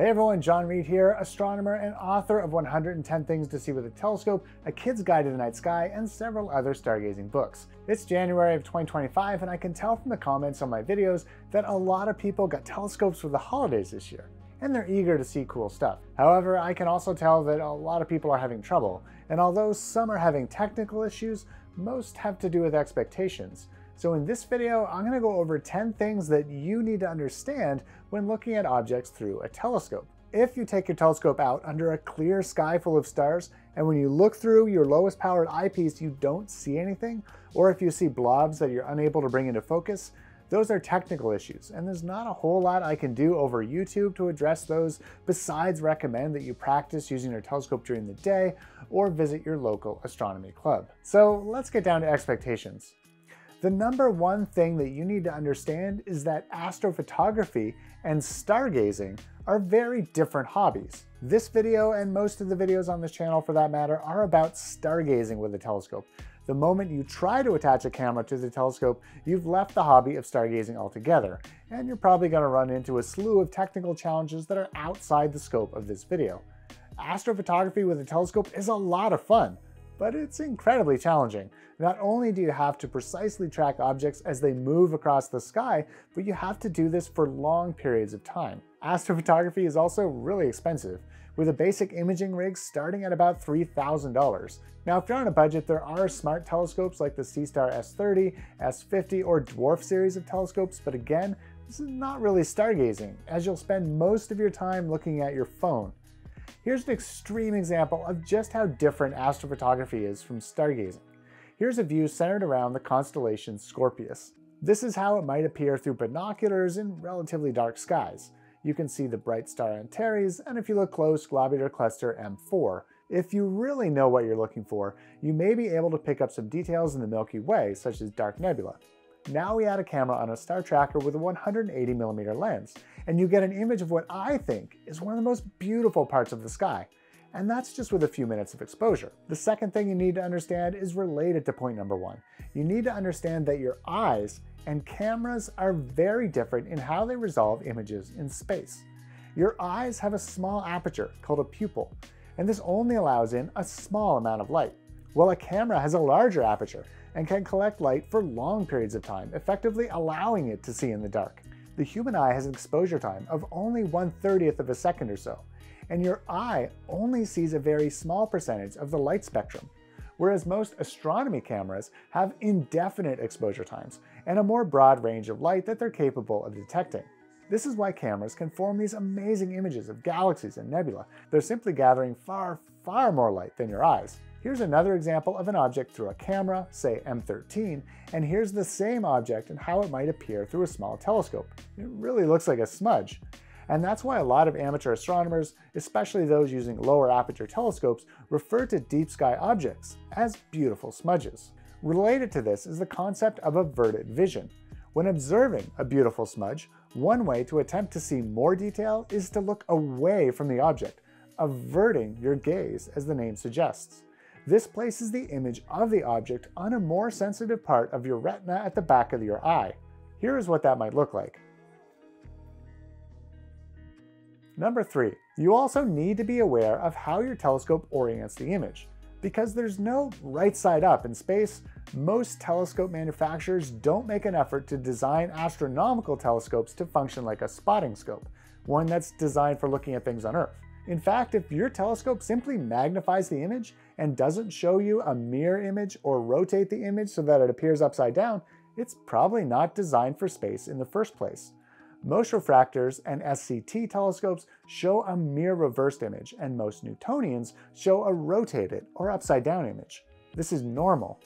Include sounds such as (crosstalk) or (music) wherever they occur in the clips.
Hey everyone, John Read here, astronomer and author of 110 Things to See with a Telescope, A Kid's Guide to the Night Sky, and several other stargazing books. It's January of 2025 and I can tell from the comments on my videos that a lot of people got telescopes for the holidays this year, and they're eager to see cool stuff. However, I can also tell that a lot of people are having trouble, and although some are having technical issues, most have to do with expectations. So in this video, I'm going to go over 10 things that you need to understand when looking at objects through a telescope. If you take your telescope out under a clear sky full of stars, and when you look through your lowest powered eyepiece you don't see anything, or if you see blobs that you're unable to bring into focus, those are technical issues, and there's not a whole lot I can do over YouTube to address those besides recommend that you practice using your telescope during the day or visit your local astronomy club. So let's get down to expectations. The number one thing that you need to understand is that astrophotography and stargazing are very different hobbies. This video and most of the videos on this channel for that matter are about stargazing with a telescope. The moment you try to attach a camera to the telescope, you've left the hobby of stargazing altogether, and you're probably going to run into a slew of technical challenges that are outside the scope of this video. Astrophotography with a telescope is a lot of fun, but it's incredibly challenging. Not only do you have to precisely track objects as they move across the sky, but you have to do this for long periods of time. Astrophotography is also really expensive, with a basic imaging rig starting at about $3,000. Now, if you're on a budget, there are smart telescopes like the Seestar S30, S50, or Dwarf series of telescopes, but again, this is not really stargazing, as you'll spend most of your time looking at your phone. Here's an extreme example of just how different astrophotography is from stargazing. Here's a view centered around the constellation Scorpius. This is how it might appear through binoculars in relatively dark skies. You can see the bright star Antares, and if you look close, globular cluster M4. If you really know what you're looking for, you may be able to pick up some details in the Milky Way, such as dark nebula. Now we add a camera on a star tracker with a 180mm lens, and you get an image of what I think is one of the most beautiful parts of the sky. And that's just with a few minutes of exposure. The second thing you need to understand is related to point number one. You need to understand that your eyes and cameras are very different in how they resolve images in space. Your eyes have a small aperture called a pupil, and this only allows in a small amount of light, while a camera has a larger aperture and can collect light for long periods of time, effectively allowing it to see in the dark. The human eye has an exposure time of only 1 30th of a second or so, and your eye only sees a very small percentage of the light spectrum, whereas most astronomy cameras have indefinite exposure times and a more broad range of light that they're capable of detecting. This is why cameras can form these amazing images of galaxies and nebula. They're simply gathering far, far more light than your eyes. Here's another example of an object through a camera, say M13, and here's the same object and how it might appear through a small telescope. It really looks like a smudge. And that's why a lot of amateur astronomers, especially those using lower aperture telescopes, refer to deep sky objects as beautiful smudges. Related to this is the concept of averted vision. When observing a beautiful smudge, one way to attempt to see more detail is to look away from the object, averting your gaze as the name suggests. This places the image of the object on a more sensitive part of your retina at the back of your eye. Here is what that might look like. Number three, you also need to be aware of how your telescope orients the image. Because there's no right side up in space, most telescope manufacturers don't make an effort to design astronomical telescopes to function like a spotting scope, one that's designed for looking at things on Earth. In fact, if your telescope simply magnifies the image and doesn't show you a mirror image or rotate the image so that it appears upside down, it's probably not designed for space in the first place. Most refractors and SCT telescopes show a mirror reversed image, and most Newtonians show a rotated or upside down image. This is normal.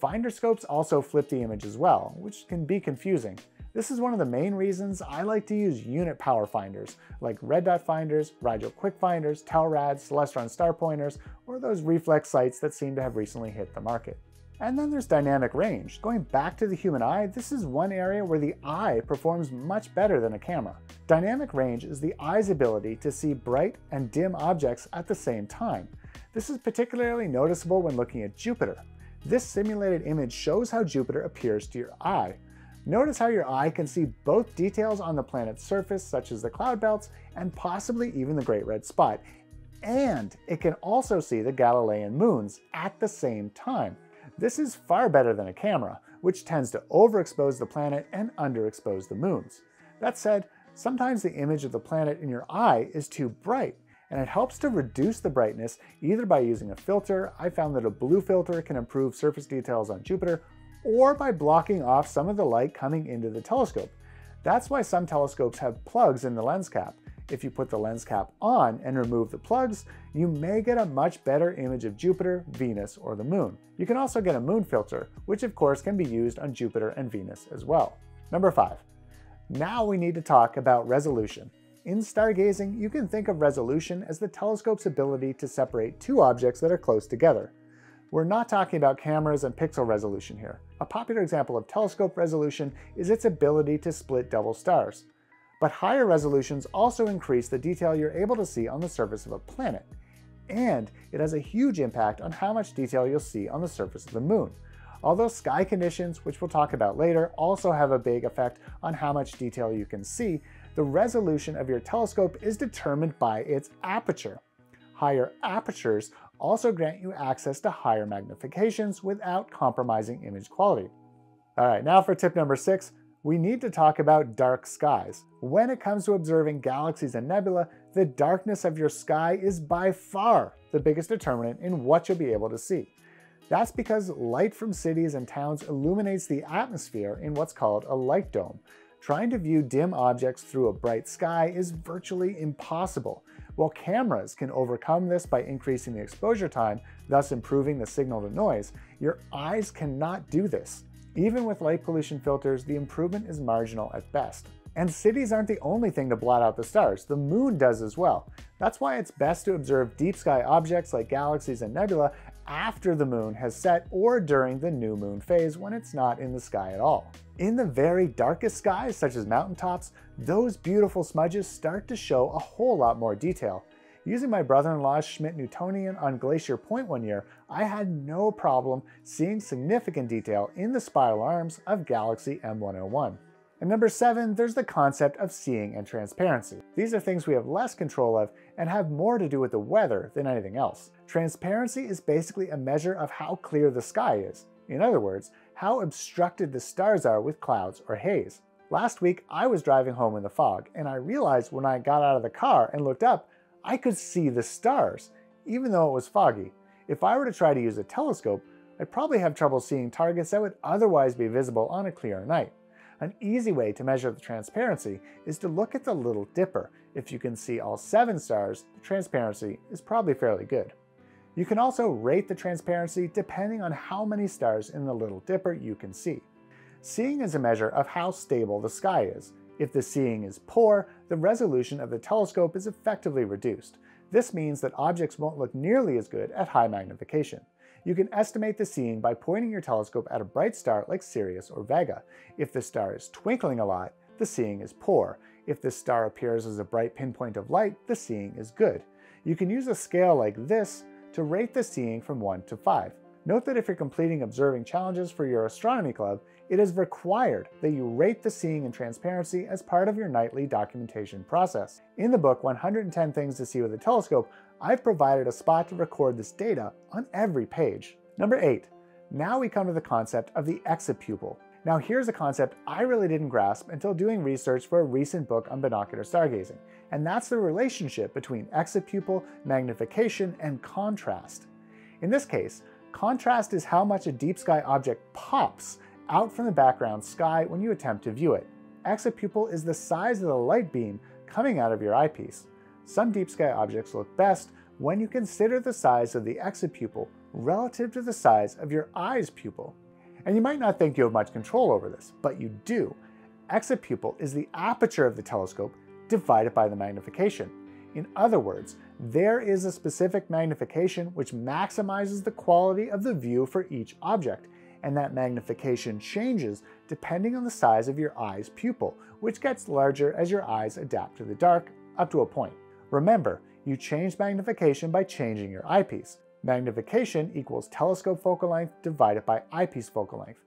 Finder scopes also flip the image as well, which can be confusing. This is one of the main reasons I like to use unit power finders, like red dot finders, Rigel quick finders, Telrad, Celestron star pointers, or those reflex sights that seem to have recently hit the market. And then there's dynamic range. Going back to the human eye, this is one area where the eye performs much better than a camera. Dynamic range is the eye's ability to see bright and dim objects at the same time. This is particularly noticeable when looking at Jupiter. This simulated image shows how Jupiter appears to your eye, Notice how your eye can see both details on the planet's surface, such as the cloud belts, and possibly even the Great Red Spot. And it can also see the Galilean moons at the same time. This is far better than a camera, which tends to overexpose the planet and underexpose the moons. That said, sometimes the image of the planet in your eye is too bright, and it helps to reduce the brightness either by using a filter, I found that a blue filter can improve surface details on Jupiter, or by blocking off some of the light coming into the telescope. That's why some telescopes have plugs in the lens cap. If you put the lens cap on and remove the plugs, you may get a much better image of Jupiter, Venus, or the moon. You can also get a moon filter, which of course can be used on Jupiter and Venus as well. Number 5. Now we need to talk about resolution. In stargazing, you can think of resolution as the telescope's ability to separate two objects that are close together. We're not talking about cameras and pixel resolution here. A popular example of telescope resolution is its ability to split double stars. But higher resolutions also increase the detail you're able to see on the surface of a planet. And it has a huge impact on how much detail you'll see on the surface of the moon. Although sky conditions, which we'll talk about later, also have a big effect on how much detail you can see, the resolution of your telescope is determined by its aperture. Higher apertures also grant you access to higher magnifications without compromising image quality. All right, now for tip number six, we need to talk about dark skies. When it comes to observing galaxies and nebula, the darkness of your sky is by far the biggest determinant in what you'll be able to see. That's because light from cities and towns illuminates the atmosphere in what's called a light dome. Trying to view dim objects through a bright sky is virtually impossible. While cameras can overcome this by increasing the exposure time, thus improving the signal to noise, your eyes cannot do this. Even with light pollution filters, the improvement is marginal at best. And cities aren't the only thing to blot out the stars, the moon does as well. That's why it's best to observe deep sky objects like galaxies and nebula after the moon has set or during the new moon phase when it's not in the sky at all. In the very darkest skies, such as mountaintops, those beautiful smudges start to show a whole lot more detail. Using my brother-in-law's Schmidt Newtonian on Glacier Point one year, I had no problem seeing significant detail in the spiral arms of Galaxy M101. And number seven, there's the concept of seeing and transparency. These are things we have less control of and have more to do with the weather than anything else. Transparency is basically a measure of how clear the sky is. In other words, how obstructed the stars are with clouds or haze. Last week, I was driving home in the fog, and I realized when I got out of the car and looked up, I could see the stars, even though it was foggy. If I were to try to use a telescope, I'd probably have trouble seeing targets that would otherwise be visible on a clear night. An easy way to measure the transparency is to look at the Little Dipper. If you can see all seven stars, the transparency is probably fairly good. You can also rate the transparency depending on how many stars in the Little Dipper you can see. Seeing is a measure of how stable the sky is. If the seeing is poor, the resolution of the telescope is effectively reduced. This means that objects won't look nearly as good at high magnification. You can estimate the seeing by pointing your telescope at a bright star like Sirius or Vega. If the star is twinkling a lot, the seeing is poor. If the star appears as a bright pinpoint of light, the seeing is good. You can use a scale like this to rate the seeing from 1 to 5. Note that if you're completing observing challenges for your astronomy club, it is required that you rate the seeing and transparency as part of your nightly documentation process. In the book 110 Things to See with a Telescope, I've provided a spot to record this data on every page. Number 8. Now we come to the concept of the exit pupil. Now here's a concept I really didn't grasp until doing research for a recent book on binocular stargazing, and that's the relationship between exit pupil, magnification, and contrast. In this case, contrast is how much a deep sky object pops out from the background sky when you attempt to view it. Exit pupil is the size of the light beam coming out of your eyepiece. Some deep sky objects look best when you consider the size of the exit pupil relative to the size of your eye's pupil. And you might not think you have much control over this, but you do. Exit pupil is the aperture of the telescope divided by the magnification. In other words, there is a specific magnification which maximizes the quality of the view for each object, and that magnification changes depending on the size of your eye's pupil, which gets larger as your eyes adapt to the dark up to a point. Remember, you change magnification by changing your eyepiece. Magnification equals telescope focal length divided by eyepiece focal length.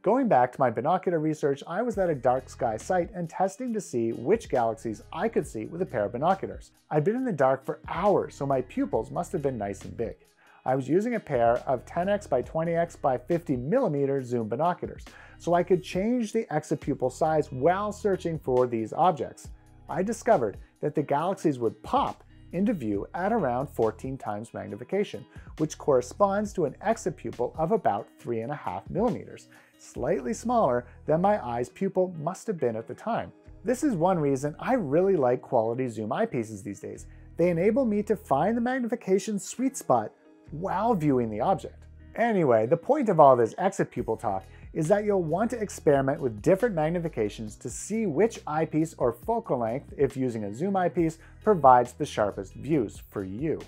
Going back to my binocular research, I was at a dark sky site and testing to see which galaxies I could see with a pair of binoculars. I'd been in the dark for hours, so my pupils must have been nice and big. I was using a pair of 10x by 20x by 50 millimeter zoom binoculars, so I could change the exit pupil size while searching for these objects. I discovered that the galaxies would pop into view at around 14 times magnification, which corresponds to an exit pupil of about 3.5 millimeters, slightly smaller than my eye's pupil must have been at the time. This is one reason I really like quality zoom eyepieces these days. They enable me to find the magnification sweet spot while viewing the object. Anyway, the point of all this exit pupil talk is that you'll want to experiment with different magnifications to see which eyepiece or focal length, if using a zoom eyepiece, provides the sharpest views for you.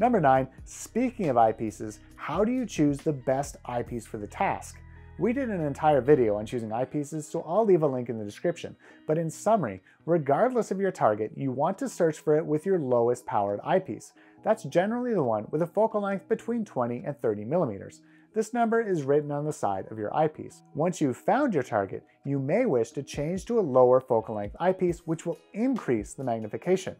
Number 9. Speaking of eyepieces, how do you choose the best eyepiece for the task? We did an entire video on choosing eyepieces, so I'll leave a link in the description. But in summary, regardless of your target, you want to search for it with your lowest powered eyepiece. That's generally the one with a focal length between 20 and 30 millimeters. This number is written on the side of your eyepiece. Once you've found your target, you may wish to change to a lower focal length eyepiece which will increase the magnification.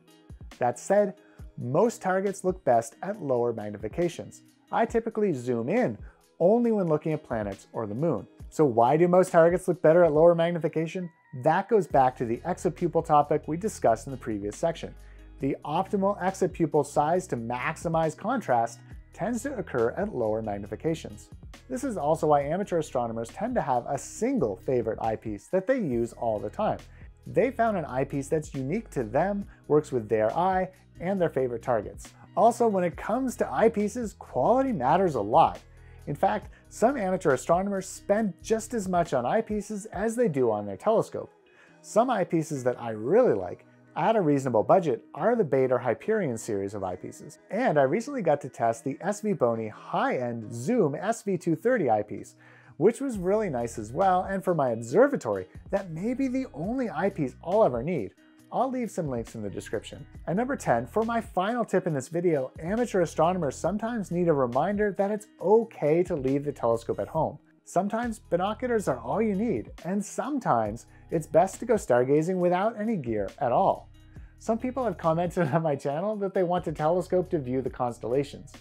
That said, most targets look best at lower magnifications. I typically zoom in only when looking at planets or the moon. So why do most targets look better at lower magnification? That goes back to the exit pupil topic we discussed in the previous section. The optimal exit pupil size to maximize contrast tends to occur at lower magnifications. This is also why amateur astronomers tend to have a single favorite eyepiece that they use all the time. They found an eyepiece that's unique to them, works with their eye, and their favorite targets. Also, when it comes to eyepieces, quality matters a lot. In fact, some amateur astronomers spend just as much on eyepieces as they do on their telescope. Some eyepieces that I really like at a reasonable budget are the Baader Hyperion series of eyepieces. And I recently got to test the SVBONY high-end Zoom SV230 eyepiece, which was really nice as well, and for my observatory, that may be the only eyepiece I'll ever need. I'll leave some links in the description. And number 10, for my final tip in this video, amateur astronomers sometimes need a reminder that it's okay to leave the telescope at home. Sometimes binoculars are all you need, and sometimes it's best to go stargazing without any gear at all. Some people have commented (laughs) on my channel that they want a telescope to view the constellations,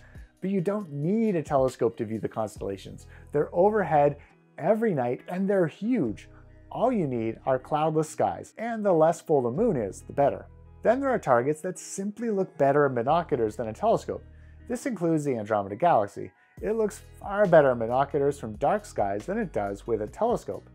but you don't need a telescope to view the constellations. They're overhead every night and they're huge. All you need are cloudless skies, and the less full the moon is, the better. Then there are targets that simply look better in binoculars than a telescope. This includes the Andromeda Galaxy. It looks far better in binoculars from dark skies than it does with a telescope.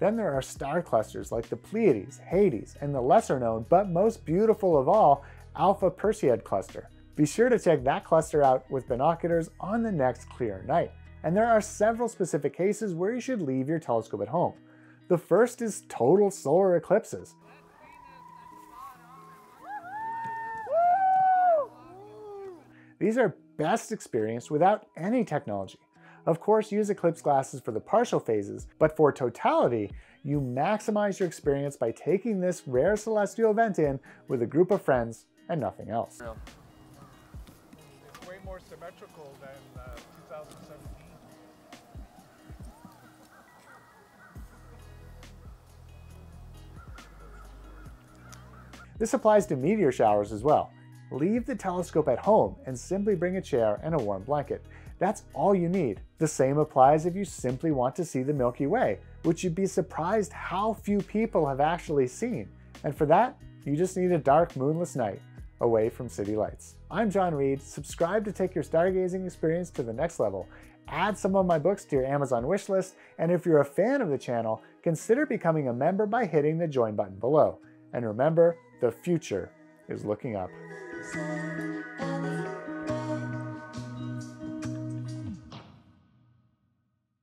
Then there are star clusters like the Pleiades, Hyades, and the lesser known but most beautiful of all, Alpha Persei cluster. Be sure to check that cluster out with binoculars on the next clear night. And there are several specific cases where you should leave your telescope at home. The first is total solar eclipses. These are best experienced without any technology. Of course, use eclipse glasses for the partial phases, but for totality, you maximize your experience by taking this rare celestial event in with a group of friends and nothing else. It's way more symmetrical than uh, 2017. This applies to meteor showers as well. Leave the telescope at home and simply bring a chair and a warm blanket. That's all you need. The same applies if you simply want to see the Milky Way, which you'd be surprised how few people have actually seen. And for that, you just need a dark moonless night away from city lights. I'm John Read. Subscribe to take your stargazing experience to the next level. Add some of my books to your Amazon wishlist, and if you're a fan of the channel, consider becoming a member by hitting the join button below. And remember, the future is looking up.